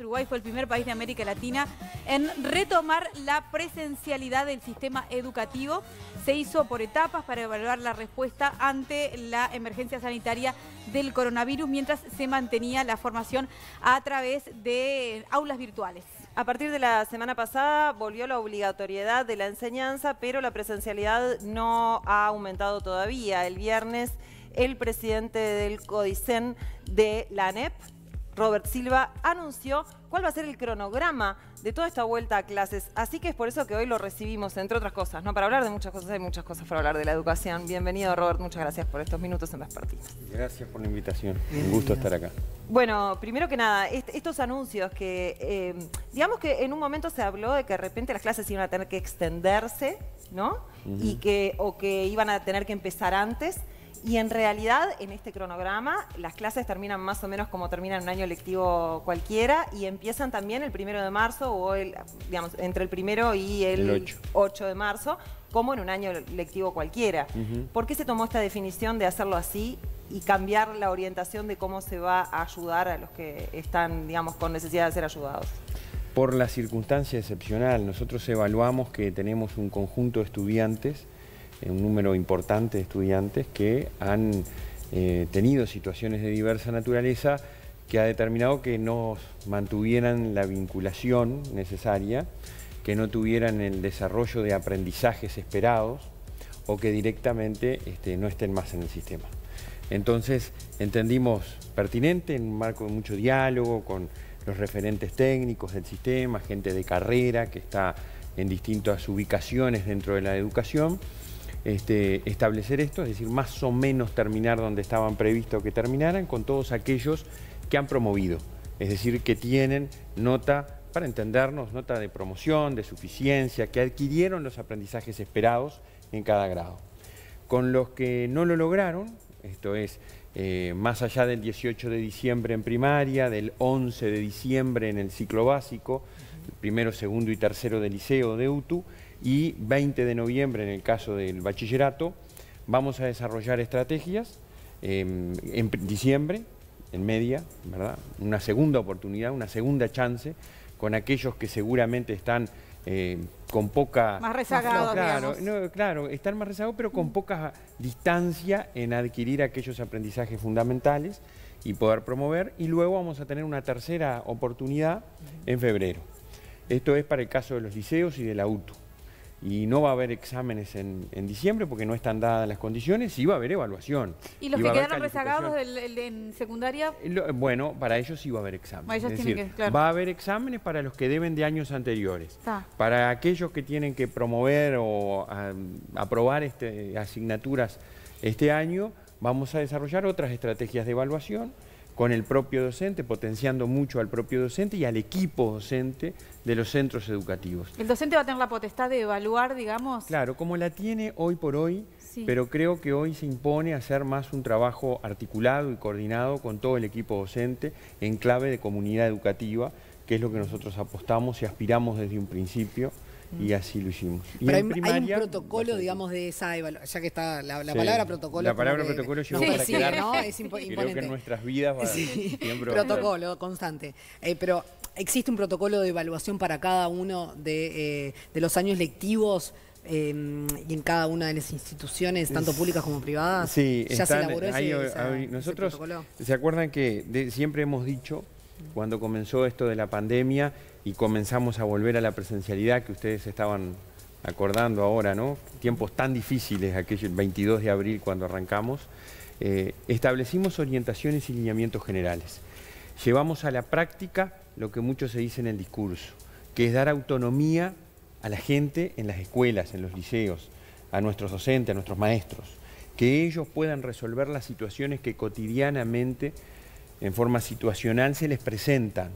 Uruguay fue el primer país de América Latina en retomar la presencialidad del sistema educativo. Se hizo por etapas para evaluar la respuesta ante la emergencia sanitaria del coronavirus mientras se mantenía la formación a través de aulas virtuales. A partir de la semana pasada volvió la obligatoriedad de la enseñanza, pero la presencialidad no ha aumentado todavía. El viernes el presidente del CODICEN de la ANEP, Robert Silva, anunció cuál va a ser el cronograma de toda esta vuelta a clases. Así que es por eso que hoy lo recibimos, entre otras cosas, ¿no? Para hablar de muchas cosas, hay muchas cosas para hablar de la educación. Bienvenido, Robert, muchas gracias por estos minutos en Vespertina. Gracias por la invitación, un gusto estar acá. Bueno, primero que nada, estos anuncios que, eh, digamos que en un momento se habló de que de repente las clases iban a tener que extenderse, ¿no? y que, o que iban a tener que empezar antes. Y en realidad, en este cronograma, las clases terminan más o menos como terminan un año lectivo cualquiera y empiezan también el primero de marzo o el, digamos, entre el primero y el, 8. de marzo, como en un año lectivo cualquiera. ¿Por qué se tomó esta definición de hacerlo así y cambiar la orientación de cómo se va a ayudar a los que están, digamos, con necesidad de ser ayudados? Por la circunstancia excepcional, nosotros evaluamos que tenemos un conjunto de estudiantes un número importante de estudiantes que han eh, tenido situaciones de diversa naturaleza que ha determinado que no mantuvieran la vinculación necesaria, que no tuvieran el desarrollo de aprendizajes esperados o que directamente este, no estén más en el sistema. Entonces entendimos pertinente en un marco de mucho diálogo con los referentes técnicos del sistema, gente de carrera que está en distintas ubicaciones dentro de la educación, este, establecer esto, es decir, más o menos terminar donde estaban previsto que terminaran con todos aquellos que han promovido, es decir, que tienen nota, para entendernos, nota de promoción, de suficiencia, que adquirieron los aprendizajes esperados en cada grado. Con los que no lo lograron, esto es, eh, más allá del 18 de diciembre en primaria, del 11 de diciembre en el ciclo básico, primero, segundo y tercero de liceo de UTU, y 20 de noviembre en el caso del bachillerato vamos a desarrollar estrategias em, en diciembre, en media, ¿verdad? Una segunda oportunidad, una segunda chance con aquellos que seguramente están eh, con poca... Más rezagados, claro, claro, están más rezagados, pero con poca distancia en adquirir aquellos aprendizajes fundamentales y poder promover. Y luego vamos a tener una tercera oportunidad en febrero. Esto es para el caso de los liceos y de la UTU y no va a haber exámenes en, diciembre porque no están dadas las condiciones y va a haber evaluación. ¿Y los que quedaron rezagados en secundaria? bueno, para ellos sí va a haber exámenes. Es decir, va a haber exámenes para los que deben de años anteriores. Para aquellos que tienen que promover o aprobar este, asignaturas este año, vamos a desarrollar otras estrategias de evaluación con el propio docente, potenciando mucho al propio docente y al equipo docente de los centros educativos. ¿El docente va a tener la potestad de evaluar, digamos? Claro, como la tiene hoy por hoy, pero creo que hoy se impone hacer más un trabajo articulado y coordinado con todo el equipo docente en clave de comunidad educativa, que es lo que nosotros apostamos y aspiramos desde un principio y así lo hicimos. Pero hay, un protocolo, digamos, de esa evaluación, ya que está la, palabra protocolo. La palabra protocolo llegó para sí, ¿no? Es imponente. Creo que en nuestras vidas va a siempre Protocolo constante. Eh, pero existe un protocolo de evaluación para cada uno de, eh, los años lectivos em, y en cada una de las instituciones, tanto públicas como privadas? Sí, ya se elaboró ese, nosotros, ¿se acuerdan que siempre hemos dicho, cuando comenzó esto de la pandemia, y comenzamos a volver a la presencialidad que ustedes estaban acordando ahora, ¿no? Tiempos tan difíciles, aquel 22 de abril cuando arrancamos, eh, establecimos orientaciones y lineamientos generales. Llevamos a la práctica lo que mucho se dice en el discurso, que es dar autonomía a la gente en las escuelas, en los liceos, a nuestros docentes, a nuestros maestros, que ellos puedan resolver las situaciones que cotidianamente, en forma situacional, se les presentan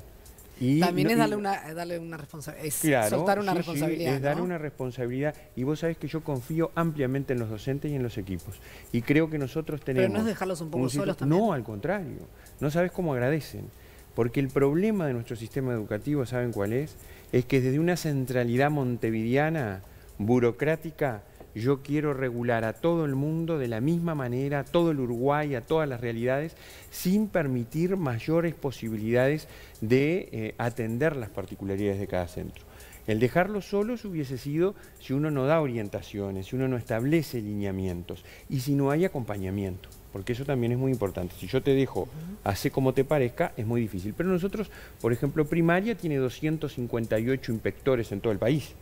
también es darle una, darle una responsabilidad, es soltar una responsabilidad. es dar una responsabilidad y vos sabés que yo confío ampliamente en los docentes y en los equipos. Y creo que nosotros tenemos... Pero no es dejarlos un poco solos también. No, al contrario. No sabés cómo agradecen. Porque el problema de nuestro sistema educativo, ¿saben cuál es? Es que desde una centralidad montevideana, burocrática, yo quiero regular a todo el mundo de la misma manera, a todo el Uruguay, a todas las realidades, sin permitir mayores posibilidades de eh, atender las particularidades de cada centro. El dejarlos solos hubiese sido si uno no da orientaciones, si uno no establece lineamientos y si no hay acompañamiento, porque eso también es muy importante. Si yo te dejo, hace como te parezca, es muy difícil. Pero nosotros, por ejemplo, primaria tiene 258 inspectores en todo el país.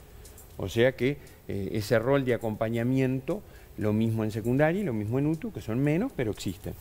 O sea que eh, ese rol de acompañamiento, lo mismo en secundaria y lo mismo en UTU, que son menos, pero existen.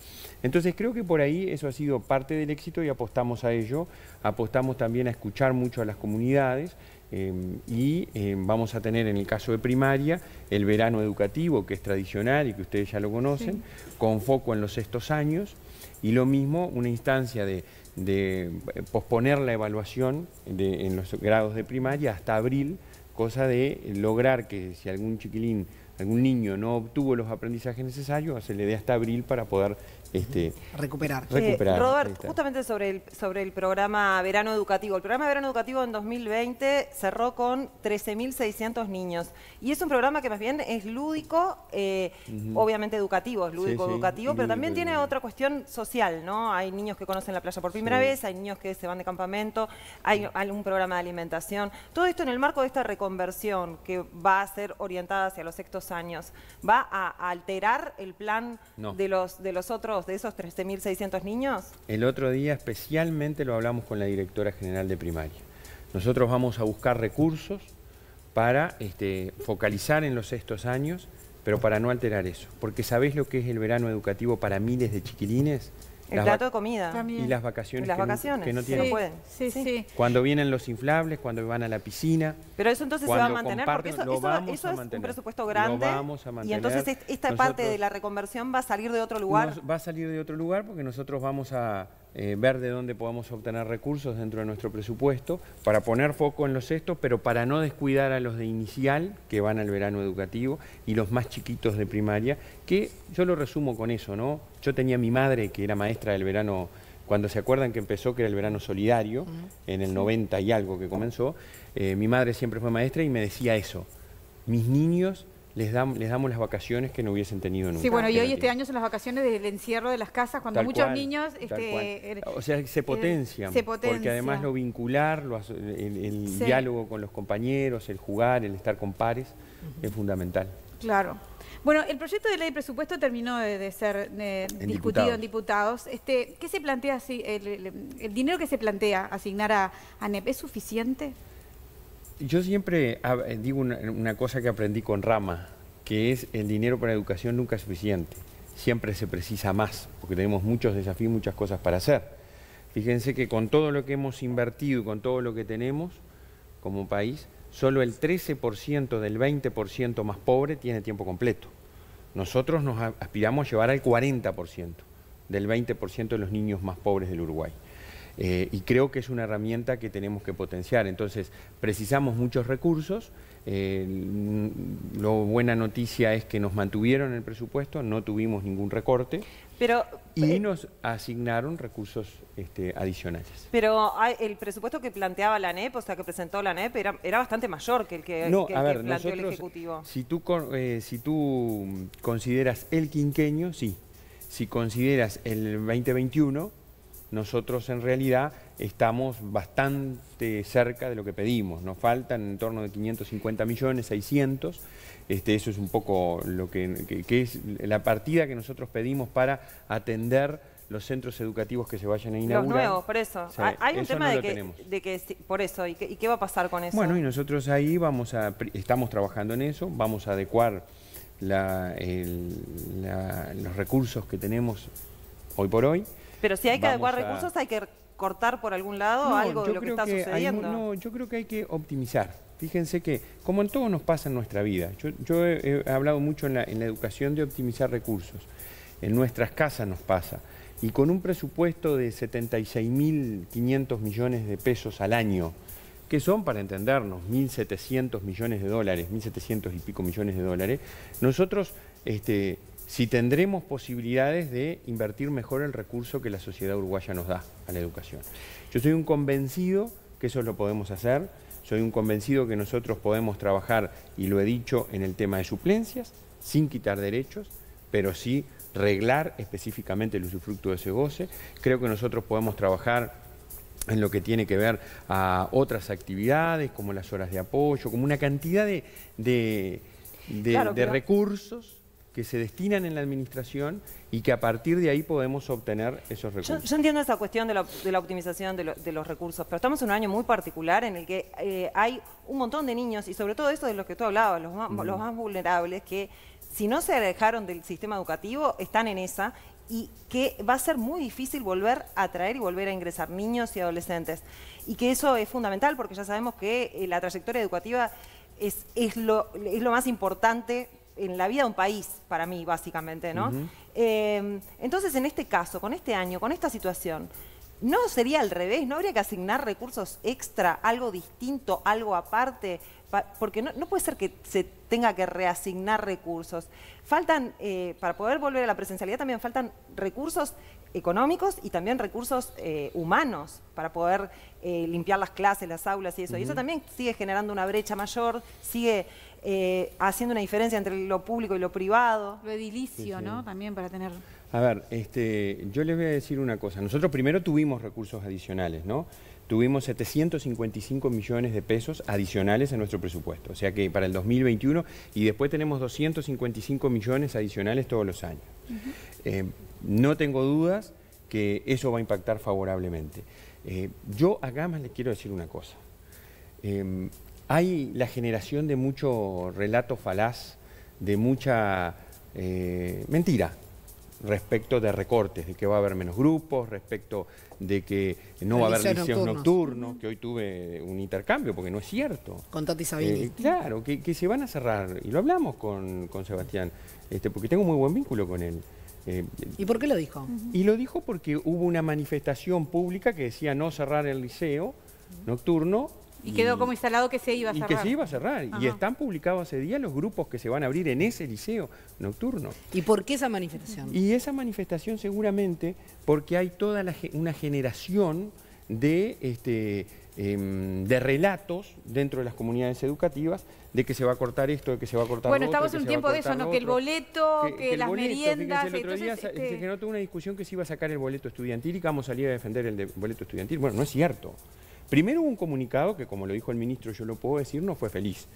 Entonces creo que por ahí eso ha sido parte del éxito y apostamos a ello. Apostamos también a escuchar mucho a las comunidades Em, y em, vamos a tener en el caso de primaria el verano educativo que es tradicional y que ustedes ya lo conocen, con foco en los sextos años y lo mismo una instancia de, eh, posponer la evaluación en los grados de primaria hasta abril, cosa de lograr que si algún chiquilín, algún niño no obtuvo los aprendizajes necesarios, se le dé hasta abril para poder este, recuperar. Eh, Robert, justamente sobre el, sobre el programa Verano Educativo. El programa Verano Educativo en 2020 cerró con 13.600 niños. Y es un programa que más bien es lúdico, eh, obviamente educativo, es lúdico educativo, pero también tiene otra cuestión social, ¿no? Hay niños que conocen la playa por primera vez, hay niños que se van de campamento, hay, un programa de alimentación. Todo esto en el marco de esta reconversión que va a ser orientada hacia los sextos años, ¿va a, alterar el plan de, los, de los otros de esos 13.600 niños? El otro día especialmente lo hablamos con la directora general de primaria. Nosotros vamos a buscar recursos para este, focalizar en los sextos años, pero para no alterar eso. Porque ¿sabés lo que es el verano educativo para miles de chiquilines? El plato de comida. Y las vacaciones, las vacaciones. Que, no, tienen. pueden. Sí, sí. Cuando vienen los inflables, cuando van a la piscina. Pero eso entonces se va a mantener, porque eso, es un presupuesto grande. Y entonces esta parte de la reconversión va a salir de otro lugar. va a salir de otro lugar porque nosotros vamos a eh, ver de dónde podemos obtener recursos dentro de nuestro presupuesto para poner foco en los estos, pero para no descuidar a los de inicial que van al verano educativo y los más chiquitos de primaria, que yo lo resumo con eso, ¿no? Yo tenía mi madre que era maestra del verano cuando se acuerdan que empezó, que era el verano solidario, en el 90 y algo que comenzó, eh, mi madre siempre fue maestra y me decía eso, mis niños les, les damos las vacaciones que no hubiesen tenido nunca. Sí, bueno, y hoy este año son las vacaciones del encierro de las casas, cuando muchos niños... Este, o sea, se potencian, se porque además lo vincular, el, diálogo con los compañeros, el jugar, el estar con pares, es fundamental. Claro. Bueno, el proyecto de ley de presupuesto terminó de, ser discutido en diputados. Este, ¿Qué se plantea, el, el, dinero que se plantea asignar a, a NEP es suficiente? Yo siempre eh, digo una, cosa que aprendí con Rama, que es el dinero para educación nunca es suficiente. Siempre se precisa más, porque tenemos muchos desafíos, muchas cosas para hacer. Fíjense que con todo lo que hemos invertido y con todo lo que tenemos como país, solo el 13% del 20% más pobre tiene tiempo completo. Nosotros nos aspiramos a llevar al 40% del 20% de los niños más pobres del Uruguay. Eh, y creo que es una herramienta que tenemos que potenciar. Entonces, precisamos muchos recursos. Eh, la buena noticia es que nos mantuvieron el presupuesto, no tuvimos ningún recorte. Pero, y eh, nos asignaron recursos este, adicionales. Pero el presupuesto que planteaba la NEP, o sea, que presentó la NEP, era, era bastante mayor que el que, no, a ver, planteó el Ejecutivo. Si tú, si tú consideras el quinqueño, sí. Si consideras el 2021, nosotros en realidad estamos bastante cerca de lo que pedimos. Nos faltan en torno de 550 millones, 600. Este, eso es un poco lo que, es la partida que nosotros pedimos para atender los centros educativos que se vayan a inaugurar. Los nuevos, por eso. Hay un tema de, que, por eso, ¿y qué, va a pasar con eso? Bueno, y nosotros ahí vamos a, estamos trabajando en eso, vamos a adecuar los recursos que tenemos hoy por hoy. Pero si hay que adecuar recursos, hay que cortar por algún lado algo de lo que está sucediendo. no, yo creo que hay que optimizar. Fíjense que, como en todo nos pasa en nuestra vida, yo, he, hablado mucho en la, educación de optimizar recursos. En nuestras casas nos pasa. Y con un presupuesto de 76.500 millones de pesos al año, que son, para entendernos, 1.700 millones de dólares, 1.700 y pico millones de dólares, nosotros este, si tendremos posibilidades de invertir mejor el recurso que la sociedad uruguaya nos da a la educación. Yo soy un convencido que eso lo podemos hacer, soy un convencido que nosotros podemos trabajar, y lo he dicho, en el tema de suplencias, sin quitar derechos, pero sí reglar específicamente el usufructo de ese goce. Creo que nosotros podemos trabajar en lo que tiene que ver a otras actividades, como las horas de apoyo, como una cantidad de, de, recursos que se destinan en la administración y que a partir de ahí podemos obtener esos recursos. Yo, entiendo esa cuestión de la, optimización de, los recursos, pero estamos en un año muy particular en el que eh, hay un montón de niños, y sobre todo eso de los que tú hablabas, los los más vulnerables, que si no se alejaron del sistema educativo, están en esa y que va a ser muy difícil volver a traer y volver a ingresar niños y adolescentes. Y que eso es fundamental porque ya sabemos que eh, la trayectoria educativa es, es, lo, es lo más importante en la vida de un país, para mí, básicamente, ¿no? Eh, entonces, en este caso, con este año, con esta situación, ¿no sería al revés? ¿No habría que asignar recursos extra, algo distinto, algo aparte? porque no, puede ser que se tenga que reasignar recursos. Faltan, eh, para poder volver a la presencialidad también faltan recursos económicos y también recursos eh, humanos para poder eh, limpiar las clases, las aulas y eso. Y eso también sigue generando una brecha mayor, sigue haciendo una diferencia entre lo público y lo privado. Lo edilicio, ¿no? También para tener... A ver, este, yo les voy a decir una cosa. Nosotros primero tuvimos recursos adicionales, ¿no? tuvimos 755 millones de pesos adicionales en nuestro presupuesto, o sea que para el 2021 y después tenemos 255 millones adicionales todos los años. Eh, no tengo dudas que eso va a impactar favorablemente. Eh, yo acá más les quiero decir una cosa. Eh, hay la generación de mucho relato falaz, de mucha mentira, respecto de recortes, de que va a haber menos grupos, respecto de que no va a haber liceos nocturnos. que hoy tuve un intercambio, porque no es cierto. Con Tati Sabini. Eh, claro, que, se van a cerrar, y lo hablamos con, Sebastián, este, porque tengo muy buen vínculo con él. Eh, ¿Y por qué lo dijo? Y lo dijo porque hubo una manifestación pública que decía no cerrar el liceo nocturno y quedó como instalado que se iba a cerrar. Y que se iba a cerrar. Y están publicados ese día los grupos que se van a abrir en ese liceo nocturno. ¿Y por qué esa manifestación? Y esa manifestación seguramente porque hay toda una generación de, este, em, de relatos dentro de las comunidades educativas de que se va a cortar esto, de que se va a cortar Bueno, estamos en un tiempo de eso, ¿no? Que el boleto, que, las meriendas... el otro día se este generó toda una discusión que se iba a sacar el boleto estudiantil y que vamos a salir a defender el boleto estudiantil. Bueno, no es cierto. Primero hubo un comunicado que, como lo dijo el ministro, yo lo puedo decir, no fue feliz.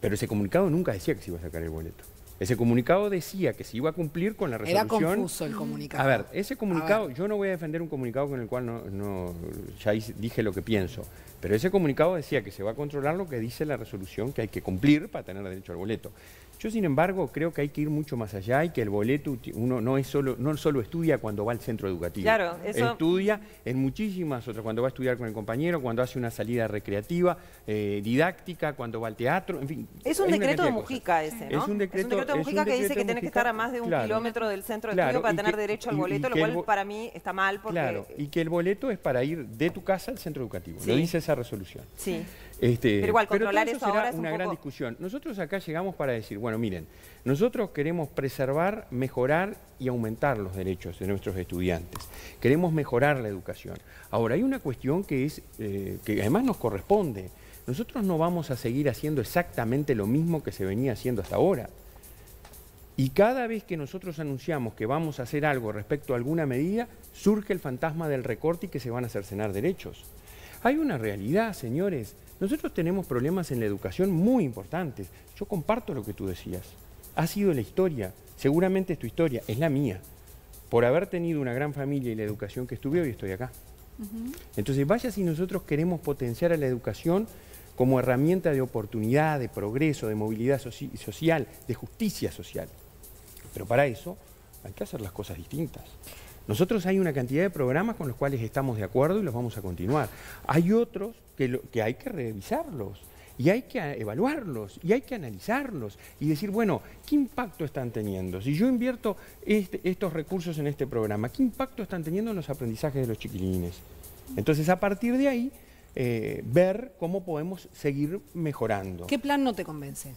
Pero ese comunicado nunca decía que se iba a sacar el boleto. Ese comunicado decía que se iba a cumplir con la resolución. Era confuso el comunicado. A ver, ese comunicado, yo no voy a defender un comunicado con el cual no, ya dije lo que pienso, pero ese comunicado decía que se va a controlar lo que dice la resolución que hay que cumplir para tener derecho al boleto. Yo, sin embargo, creo que hay que ir mucho más allá y que el boleto uno no es solo no solo estudia cuando va al centro educativo. Claro, eso... Estudia en muchísimas otras, cuando va a estudiar con el compañero, cuando hace una salida recreativa, eh, didáctica, cuando va al teatro, en fin. Es un decreto de Mujica ese, ¿no? Es un decreto, de Mujica que dice que tenés que estar a más de un kilómetro del centro estudio para tener derecho al boleto, lo cual para mí está mal porque... Claro, y que el boleto es para ir de tu casa al centro educativo, lo dice esa resolución. Sí. Este, pero igual, controlar eso, ahora es una gran discusión. Nosotros acá llegamos para decir, bueno, miren, nosotros queremos preservar, mejorar y aumentar los derechos de nuestros estudiantes. Queremos mejorar la educación. Ahora, hay una cuestión que, es, eh, que además nos corresponde. Nosotros no vamos a seguir haciendo exactamente lo mismo que se venía haciendo hasta ahora. Y cada vez que nosotros anunciamos que vamos a hacer algo respecto a alguna medida, surge el fantasma del recorte y que se van a cercenar derechos. Hay una realidad, señores. Nosotros tenemos problemas en la educación muy importantes. Yo comparto lo que tú decías. Ha sido la historia, seguramente es tu historia, es la mía. Por haber tenido una gran familia y la educación que estuve, hoy estoy acá. Entonces, vaya si nosotros queremos potenciar a la educación como herramienta de oportunidad, de progreso, de movilidad social, de justicia social. Pero para eso hay que hacer las cosas distintas. Nosotros hay una cantidad de programas con los cuales estamos de acuerdo y los vamos a continuar. Hay otros que, hay que revisarlos y hay que evaluarlos y hay que analizarlos y decir, bueno, ¿qué impacto están teniendo? Si yo invierto este, estos recursos en este programa, ¿qué impacto están teniendo en los aprendizajes de los chiquilines? Entonces, a partir de ahí, eh, ver cómo podemos seguir mejorando. ¿Qué plan no te convence?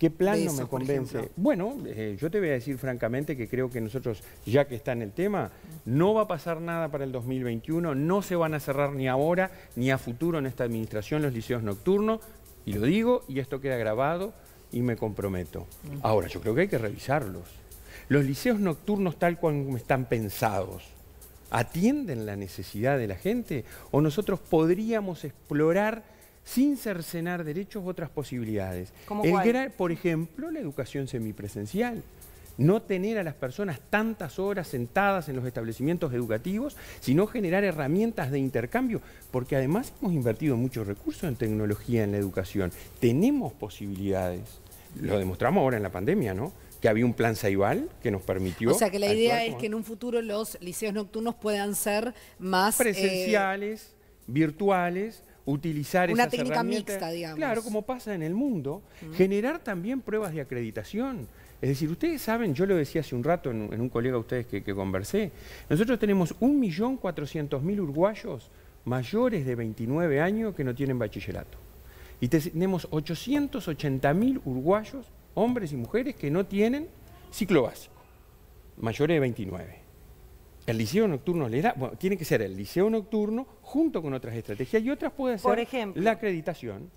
¿Qué plan no me convence? Bueno, eh, yo te voy a decir francamente que creo que nosotros, ya que está en el tema, no va a pasar nada para el 2021, no se van a cerrar ni ahora ni a futuro en esta administración los liceos nocturnos, y lo digo, y esto queda grabado, y me comprometo. Ahora, yo creo que hay que revisarlos. Los liceos nocturnos tal como están pensados, ¿atienden la necesidad de la gente? ¿O nosotros podríamos explorar sin cercenar derechos otras posibilidades? ¿Cómo El gran- por ejemplo, la educación semipresencial. No tener a las personas tantas horas sentadas en los establecimientos educativos, sino generar herramientas de intercambio, porque además hemos invertido muchos recursos en tecnología en la educación. Tenemos posibilidades. Lo demostramos ahora en la pandemia, ¿no? Que había un plan Saibal que nos permitió. O sea que la idea es que en un futuro los liceos nocturnos puedan ser más eh, presenciales, virtuales, utilizar Una esas técnica herramientas. mixta, digamos. Claro, como pasa en el mundo. Generar también pruebas de acreditación. Es decir, ustedes saben, yo lo decía hace un rato en, un- en un colega de ustedes que, que conversé, nosotros tenemos 1.400.000 uruguayos mayores de 29 años que no tienen bachillerato. Y te- tenemos 880.000 uruguayos, hombres y mujeres, que no tienen ciclo básico, mayores de 29. El liceo nocturno le da, bueno, tiene que ser el liceo nocturno junto con otras estrategias y otras puede ser Por ejemplo. la acreditación.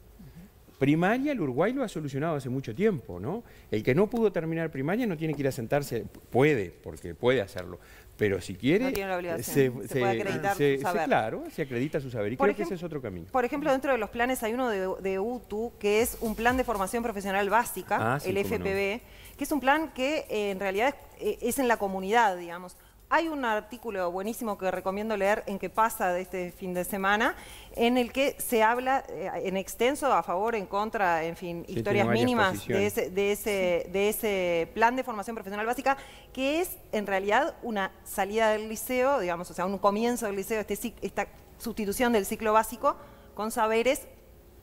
Primaria, el Uruguay lo ha solucionado hace mucho tiempo, ¿no? El que no pudo terminar primaria no tiene que ir a sentarse, puede, porque puede hacerlo, pero si quiere... No tiene la obligación, se puede acreditar se- su saber. claro, se acredita su saber y Por creo que ese es otro camino. Por ejemplo, dentro de los planes hay uno de, de UTU, que es un plan de formación profesional básica, Ah, sí, el no. FPB, que es un plan que eh, en realidad es, eh, es en la comunidad, digamos. Hay un artículo buenísimo que recomiendo leer en que pasa de este fin de semana, en el que se habla eh, en extenso a favor, en contra, en fin, Sí, historias mínimas de ese, de, ese, de ese plan de formación profesional básica, que es en realidad una salida del liceo, digamos, o sea, un comienzo del liceo, este, esta sustitución del ciclo básico con saberes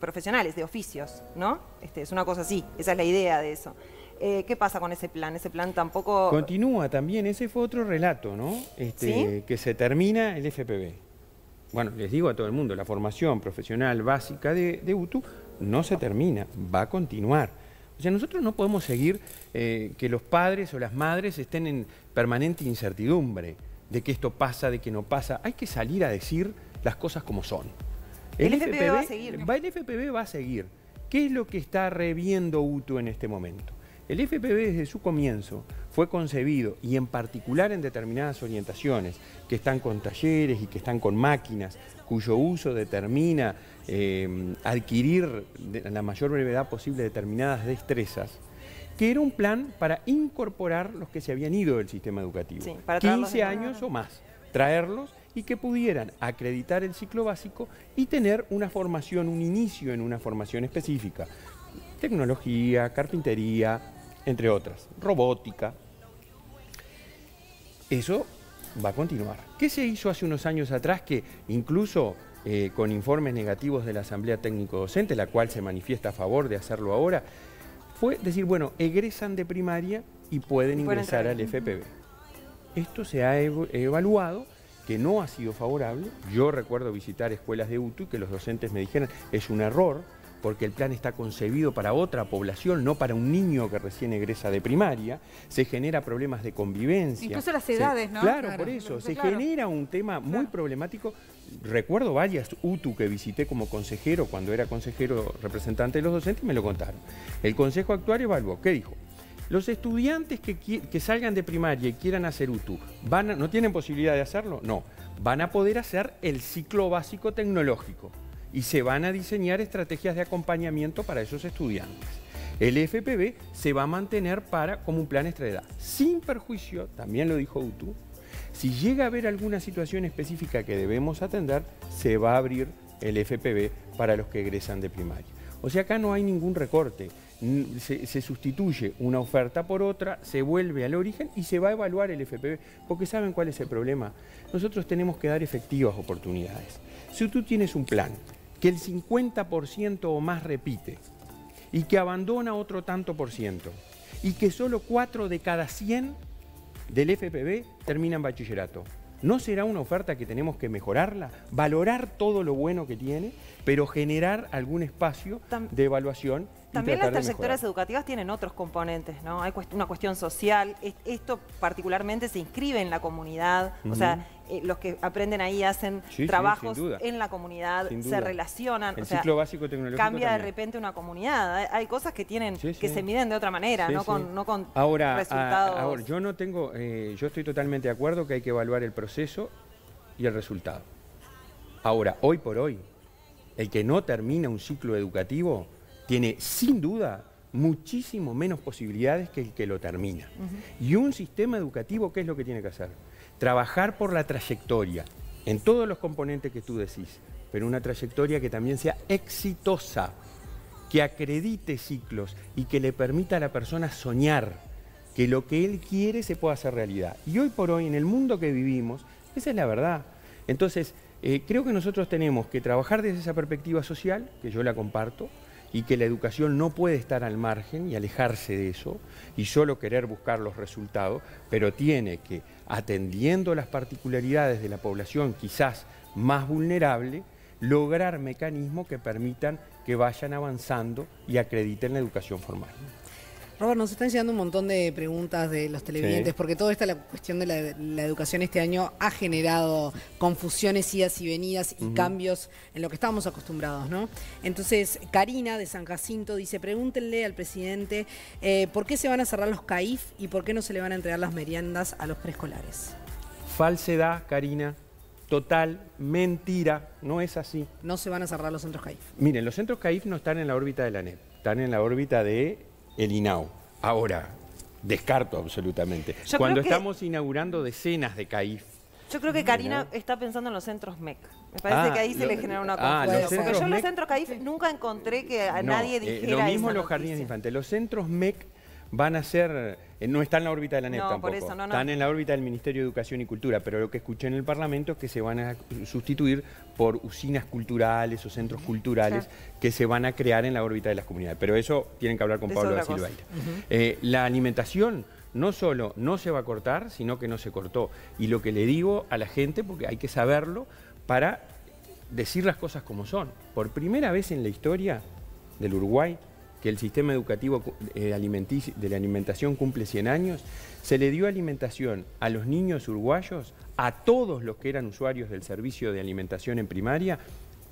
profesionales, de oficios, ¿no? Este, es una cosa así, esa es la idea de eso. Eh, ¿Qué pasa con ese plan? Ese plan tampoco... Continúa también, ese fue otro relato, ¿no? Este, ¿Sí? Que se termina el FPB. Bueno, les digo a todo el mundo, la formación profesional básica de, de UTU no se termina, va a continuar. O sea, nosotros no podemos seguir eh, que los padres o las madres estén en permanente incertidumbre de que esto pasa, de que no pasa. Hay que salir a decir las cosas como son. El FPV va a seguir. va- el FPV va a seguir. ¿Qué es lo que está reviendo UTU en este momento? El FPV desde su comienzo fue concebido, y en particular en determinadas orientaciones, que están con talleres y que están con máquinas, cuyo uso determina eh, adquirir de la mayor brevedad posible determinadas destrezas, que era un plan para incorporar los que se habían ido del sistema educativo. Sí, para traerlos 15 de años o más, traerlos y que pudieran acreditar el ciclo básico y tener una formación, un inicio en una formación específica. Tecnología, carpintería, entre otras, robótica. Eso va a continuar. ¿Qué se hizo hace unos años atrás que incluso eh, con informes negativos de la Asamblea Técnico Docente, la cual se manifiesta a favor de hacerlo ahora, fue decir, bueno, egresan de primaria y pueden ingresar al FPB. Esto se ha ev- evaluado que no ha sido favorable. Yo recuerdo visitar escuelas de UTU y que los docentes me dijeran, es un error, porque el plan está concebido para otra población, no para un niño que recién egresa de primaria. Se genera problemas de convivencia. Incluso las Se- edades, ¿no? Claro, Claro, por eso. Se genera un tema muy Claro. problemático. Recuerdo varias UTU que visité como consejero cuando era consejero representante de los docentes y me lo contaron. El Consejo Actuario evaluó, ¿qué dijo? Los estudiantes que, que salgan de primaria y quieran hacer UTU, van a- ¿no tienen posibilidad de hacerlo? No. Van a poder hacer el ciclo básico tecnológico y se van a diseñar estrategias de acompañamiento para esos estudiantes. El FPB se va a mantener para, como un plan extraedad, sin perjuicio, también lo dijo UTU, si llega a haber alguna situación específica que debemos atender, se va a abrir el FPB para los que egresan de primaria. O sea, acá no hay ningún recorte. N- Se, se sustituye una oferta por otra, se vuelve al origen y se va a evaluar el FPB. Porque ¿saben cuál es el problema? Nosotros tenemos que dar efectivas oportunidades. Si tú tienes un plan que el 50% o más repite y que abandona otro tanto por ciento y que solo 4 de cada 100 del FPB termina en bachillerato. ¿No será una oferta que tenemos que mejorarla? Valorar todo lo bueno que tiene, pero generar algún espacio de evaluación También las trayectorias educativas tienen otros componentes, ¿no? Hay cuest- una cuestión social. Es- Esto particularmente se inscribe en la comunidad. O sea, eh, los que aprenden ahí hacen Sí, trabajos en la comunidad, se relacionan. El o sea, ciclo básico tecnológico Cambia de repente una comunidad. Hay, hay cosas que tienen Sí, que se miden de otra manera, no. Con, no con ahora, a- resultados. ahora, yo no tengo, eh, yo estoy totalmente de acuerdo que hay que evaluar el proceso y el resultado. Ahora, hoy por hoy, el que no termina un ciclo educativo tiene sin duda muchísimo menos posibilidades que el que lo termina. Y un sistema educativo, ¿qué es lo que tiene que hacer? Trabajar por la trayectoria, en todos los componentes que tú decís, pero una trayectoria que también sea exitosa, que acredite ciclos y que le permita a la persona soñar, que lo que él quiere se pueda hacer realidad. Y hoy por hoy, en el mundo que vivimos, esa es la verdad. Entonces, eh, creo que nosotros tenemos que trabajar desde esa perspectiva social, que yo la comparto, y que la educación no puede estar al margen y alejarse de eso y solo querer buscar los resultados, pero tiene que, atendiendo las particularidades de la población quizás más vulnerable, lograr mecanismos que permitan que vayan avanzando y acrediten la educación formal. Robert, nos están llegando un montón de preguntas de los televidentes, Sí. porque toda esta la cuestión de la, la educación este año ha generado confusiones, idas y venidas y cambios en lo que estábamos acostumbrados, ¿no? Entonces, Karina de San Jacinto dice, pregúntenle al presidente eh, por qué se van a cerrar los CAIF y por qué no se le van a entregar las meriendas a los preescolares. Falsedad, Karina, total, mentira, no es así. No se van a cerrar los centros CAIF. Miren, los centros CAIF no están en la órbita de la NEP, están en la órbita de el INAU. Ahora, descarto absolutamente. Yo Cuando que- estamos inaugurando decenas de CAIF, Yo creo que Karina está pensando en los centros MEC. Me parece Ah, que ahí se lo- le genera una ah, confusión. Porque centros yo en los centros CAIF nunca encontré que a No, nadie eh, dijera lo mismo esa los jardines noticia. infantes. Los centros MEC van a ser, eh, no están en la órbita de la NEP No, por tampoco, eso, no, no. están en la órbita del Ministerio de Educación y Cultura, pero lo que escuché en el Parlamento es que se van a sustituir por usinas culturales o centros culturales que se van a crear en la órbita de las comunidades. Pero eso tienen que hablar con Pablo da cosa. Silveira. Eh, la alimentación no solo no se va a cortar, sino que no se cortó. Y lo que le digo a la gente, porque hay que saberlo, para decir las cosas como son. Por primera vez en la historia del Uruguay, que el sistema educativo eh, de la alimentación cumple 100 años, se le dio alimentación a los niños uruguayos, a todos los que eran usuarios del servicio de alimentación en primaria,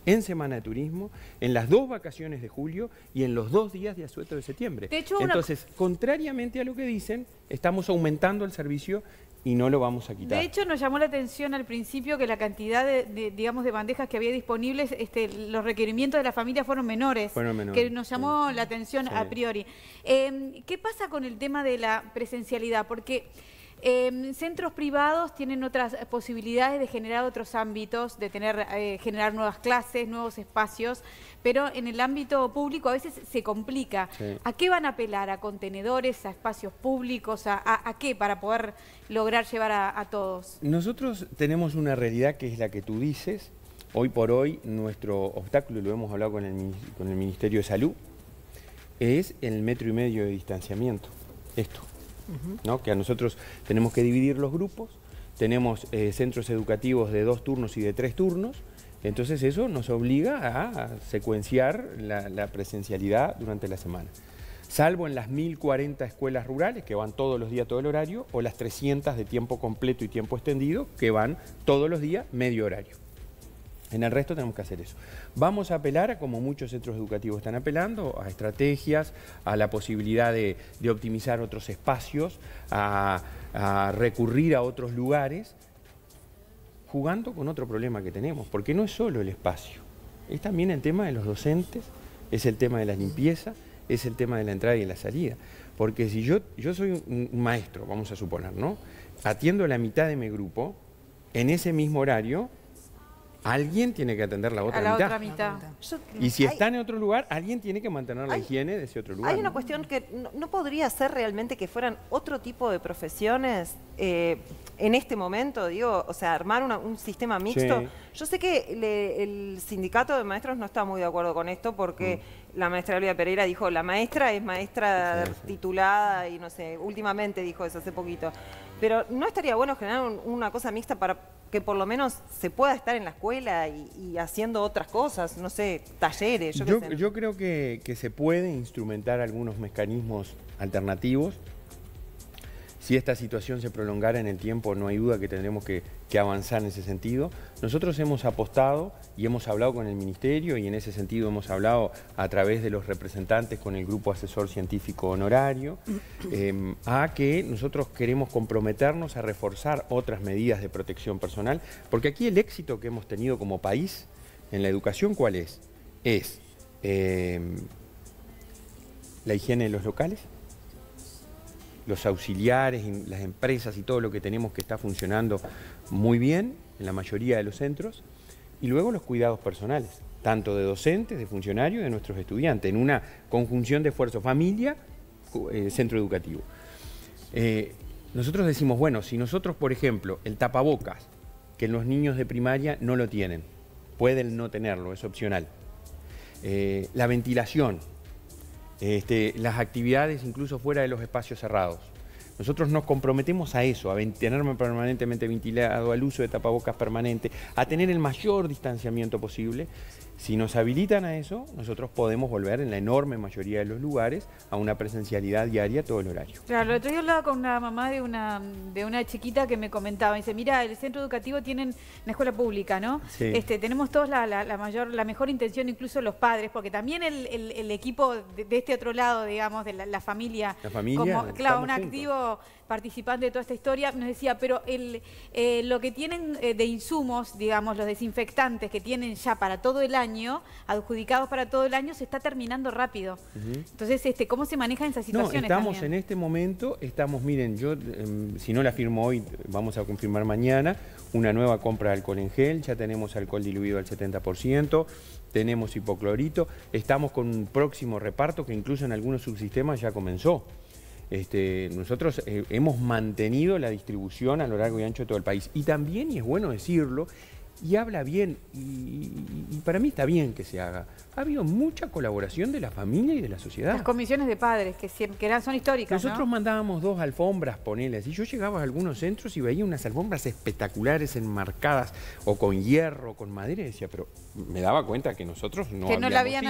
en Semana de Turismo, en las dos vacaciones de julio y en los dos días de asueto de septiembre. De hecho, una- Entonces, contrariamente a lo que dicen, estamos aumentando el servicio y no lo vamos a quitar. De hecho, nos llamó la atención al principio que la cantidad de, de, digamos, de bandejas que había disponibles, este, los requerimientos de la familia fueron menores. Fueron menores, Que nos llamó sí. la atención Sí. a priori. Eh, ¿Qué pasa con el tema de la presencialidad? Porque eh, centros privados tienen otras posibilidades de generar otros ámbitos, de tener, eh, generar nuevas clases, nuevos espacios, pero en el ámbito público a veces se complica. Sí. ¿A qué van a apelar? ¿A contenedores, a espacios públicos? ¿A, a- a qué para poder lograr llevar a, a todos? Nosotros tenemos una realidad que es la que tú dices. Hoy por hoy nuestro obstáculo, y lo hemos hablado con el, mini- con el Ministerio de Salud, es el metro y medio de distanciamiento. Esto. ¿No? Que a nosotros tenemos que dividir los grupos, tenemos eh, centros educativos de dos turnos y de tres turnos, entonces eso nos obliga a secuenciar la, la presencialidad durante la semana. Salvo en las 1040 escuelas rurales que van todos los días todo el horario, o las 300 de tiempo completo y tiempo extendido que van todos los días medio horario. En el resto tenemos que hacer eso. Vamos a apelar, a, como muchos centros educativos están apelando, a estrategias, a la posibilidad de, optimizar otros espacios, a, a recurrir a otros lugares, jugando con otro problema que tenemos, porque no es solo el espacio, es también el tema de los docentes, es el tema de la limpieza, es el tema de la entrada y la salida. Porque si yo, yo soy un maestro, vamos a suponer, ¿no? Atiendo la mitad de mi grupo, en ese mismo horario, alguien tiene que atender la otra a la mitad. otra mitad. Yo- Y si están en otro lugar, alguien tiene que mantener la Hay- higiene de ese otro lugar. Hay una ¿no? cuestión que no, no podría ser realmente que fueran otro tipo de profesiones eh, en este momento, digo, o sea, armar una- un sistema mixto. Sí. Yo sé que le- el sindicato de maestros no está muy de acuerdo con esto porque la maestra Olivia Pereira dijo, la maestra es maestra Mm. Sí, sí. titulada y no sé, últimamente dijo eso hace poquito. Pero no estaría bueno generar un- una cosa mixta para que por lo menos se pueda estar en la escuela y, haciendo otras cosas, no sé, talleres. Yo, yo, creo que, que, se puede instrumentar algunos mecanismos alternativos si esta situación se prolongara en el tiempo, no hay duda que tendremos que, avanzar en ese sentido. Nosotros hemos apostado y hemos hablado con el Ministerio y en ese sentido hemos hablado a través de los representantes con el Grupo Asesor Científico Honorario, em, a que nosotros queremos comprometernos a reforzar otras medidas de protección personal, porque aquí el éxito que hemos tenido como país en la educación, ¿cuál es? Es em, la higiene de los locales, los auxiliares, las empresas y todo lo que tenemos que está funcionando muy bien en la mayoría de los centros, y luego los cuidados personales, tanto de docentes, de funcionarios y de nuestros estudiantes, en una conjunción de esfuerzo familia, eh, centro educativo. Eh, nosotros decimos, bueno, si nosotros, por ejemplo, el tapabocas, que los niños de primaria no lo tienen, pueden no tenerlo, es opcional. Eh, la ventilación, este, las actividades incluso fuera de los espacios cerrados. Nosotros nos comprometemos a eso, a tenerme permanentemente ventilado, al uso de tapabocas permanente, a tener el mayor distanciamiento posible si nos habilitan a eso, nosotros podemos volver en la enorme mayoría de los lugares a una presencialidad diaria todo el horario. Claro, el otro día hablaba con una mamá de una, de una chiquita que me comentaba, dice, mira, el centro educativo tienen una escuela pública, ¿no? Este, tenemos todos la, mayor, la mejor intención, incluso los padres, porque también el, equipo de, este otro lado, digamos, de la, familia, la familia como, claro, un activo participante de toda esta historia, nos decía, pero el, eh, lo que tienen eh, de insumos, digamos, los desinfectantes que tienen ya para todo el año, adjudicados para todo el año, se está terminando rápido. Entonces, este, ¿cómo se maneja en esas situaciones? No, estamos en este momento, estamos, miren, yo, em, si no la firmo hoy, vamos a confirmar mañana, una nueva compra de alcohol en gel, ya tenemos alcohol diluido al 70%, tenemos hipoclorito, estamos con un próximo reparto que incluso en algunos subsistemas ya comenzó. Este, nosotros eh, hemos mantenido la distribución a lo largo y ancho de todo el país. Y también, y es bueno decirlo, y habla bien, y, para mí está bien que se haga. Ha habido mucha colaboración de la familia y de la sociedad. Las comisiones de padres, que, que eran, son históricas. Nosotros mandábamos dos alfombras, poneles, y yo llegaba a algunos centros y veía unas alfombras espectaculares, enmarcadas, o con hierro, con madera, y decía, pero me daba cuenta que nosotros no Que no la habían,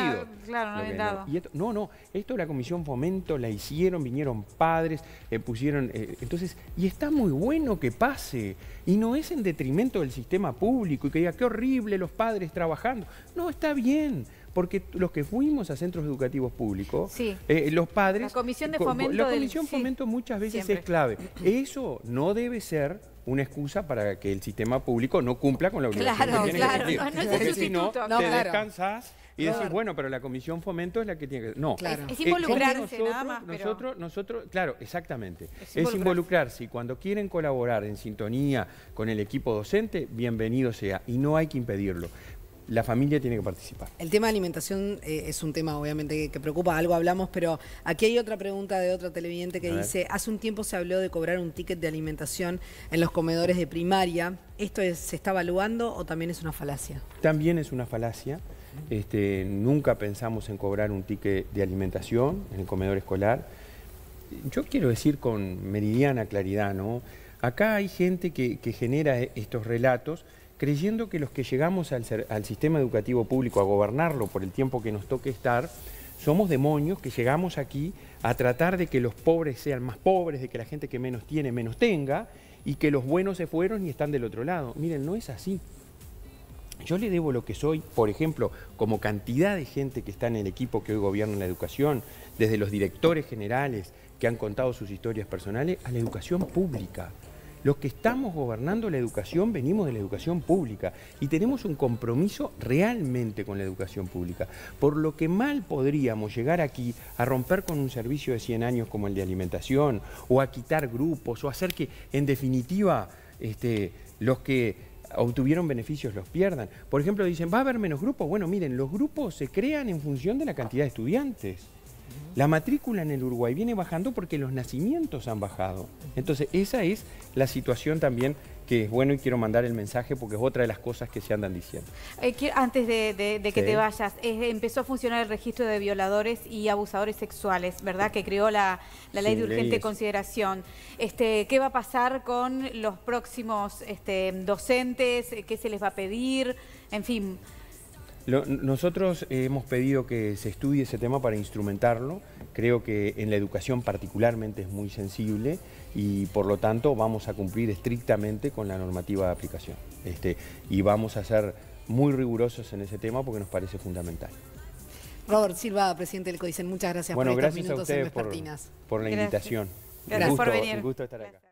claro, no habían dado. no, no, esto la comisión fomento la hicieron, vinieron padres, eh, pusieron, eh, entonces, y está muy bueno que pase, y no es en detrimento del sistema público, y que diga, qué horrible los padres trabajando. No, está bien porque los que fuimos a centros educativos públicos, eh, los padres... La comisión de fomento... La comisión fomento muchas veces es clave. Eso no debe ser una excusa para que el sistema público no cumpla con la obligación claro, que tiene claro, que cumplir. No, porque si no, te descansas y decís, bueno, pero la comisión fomento es la que tiene que... No, claro. es, involucrarse nada más. Nosotros, nosotros, claro, exactamente. Es involucrarse. y cuando quieren colaborar en sintonía con el equipo docente, bienvenido sea y no hay que impedirlo la familia tiene que participar. El tema de alimentación eh, es un tema obviamente que, preocupa, algo hablamos, pero aquí hay otra pregunta de otra televidente que dice, hace un tiempo se habló de cobrar un ticket de alimentación en los comedores de primaria, ¿esto se está evaluando o también es una falacia? También es una falacia, este, nunca pensamos en cobrar un ticket de alimentación en el comedor escolar. Yo quiero decir con meridiana claridad, ¿no? Acá hay gente que genera estos relatos creyendo que los que llegamos al, sistema educativo público a gobernarlo por el tiempo que nos toque estar, somos demonios que llegamos aquí a tratar de que los pobres sean más pobres, de que la gente que menos tiene menos tenga, y que los buenos se fueron y están del otro lado. Miren, no es así. Yo le debo lo que soy, por ejemplo, como cantidad de gente que está en el equipo que hoy gobierna la educación, desde los directores generales que han contado sus historias personales, a la educación pública. Los que estamos gobernando la educación venimos de la educación pública y tenemos un compromiso realmente con la educación pública, por lo que mal podríamos llegar aquí a romper con un servicio de 100 años como el de alimentación o a quitar grupos o hacer que en definitiva este, los que obtuvieron beneficios los pierdan. Por ejemplo, dicen, ¿va a haber menos grupos? Bueno, miren, los grupos se crean en función de la cantidad de estudiantes. La matrícula en el Uruguay viene bajando porque los nacimientos han bajado. Entonces, esa es la situación también que es bueno y quiero mandar el mensaje porque es otra de las cosas que se andan diciendo. Eh, antes de, que Sí. te vayas, eh, empezó a funcionar el registro de violadores y abusadores sexuales, ¿verdad? Que creó la, la ley Sí, de urgente leyes. consideración. Este, ¿Qué va a pasar con los próximos este, docentes? ¿Qué se les va a pedir? En fin, Lo- nosotros hemos pedido que se estudie ese tema para instrumentarlo. Creo que en la educación particularmente es muy sensible y por lo tanto vamos a cumplir estrictamente con la normativa de aplicación. Este, y vamos a ser muy rigurosos en ese tema porque nos parece fundamental. Robert Silva, presidente del CODICEN, muchas gracias bueno, por estos gracias a minutos en ustedes por, Vespertinas. por la Gracias. invitación. Gracias Un por gusto- venir. Un gusto estar acá. Gracias.